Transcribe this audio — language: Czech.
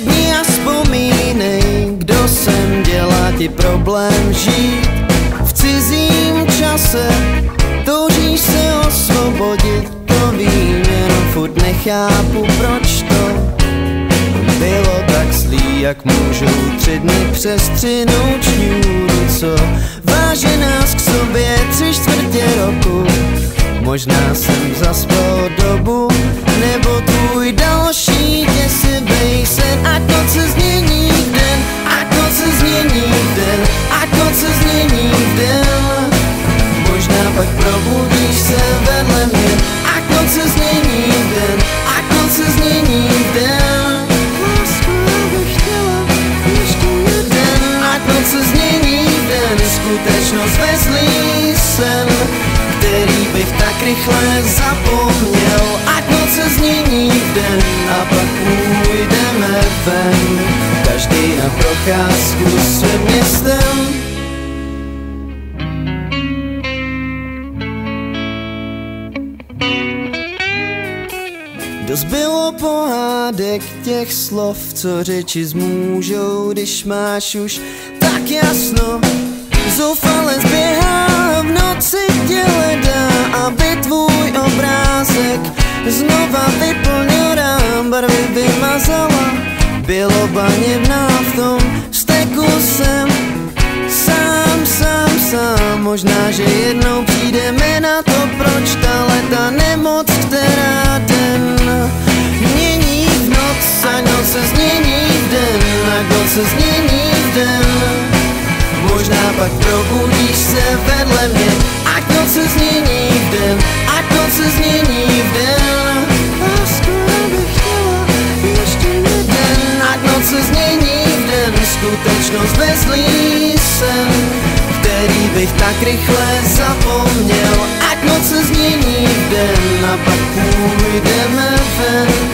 sedni a vzpomínej, kdo jsem dělá ti problém žít v cizím čase. Toužíš se osvobodit, to vím, jenom furt nechápu, proč to bylo tak zlý, jak můžou tři dny přes tři noční co váže nás k sobě tři čtvrtě roku. Možná jsem den, noc se změní v den. Možná pak probudíš se vedle mě, noc se změní v den, noc se změní v den. Noc se změní v den, skutečnost vezlý sen který bych tak rychle zapomněl Ať noc se změní v den a pak půjdeme ven Každý na procházku svým městem Dost bylo pohádek těch slov, co řeči zmůžou, když máš už tak jasno Zoufale zběhá v noci tě hledá, aby tvůj obrázek znova vyplnil rám, barvy vymazala. Bylo baněvná v tom steku jsem sám, sám, sám. Možná, že jednou přijdeme na to, proč ta leta nemoc, která den mění v noc a noc se změní v den a noc se změní v den. Možná pak probudíš se vedle mě Ať noc se změní věčnost nezlý sen, který bych tak rychle zapomněl, ať noc se změní v den a pak půjdeme ven.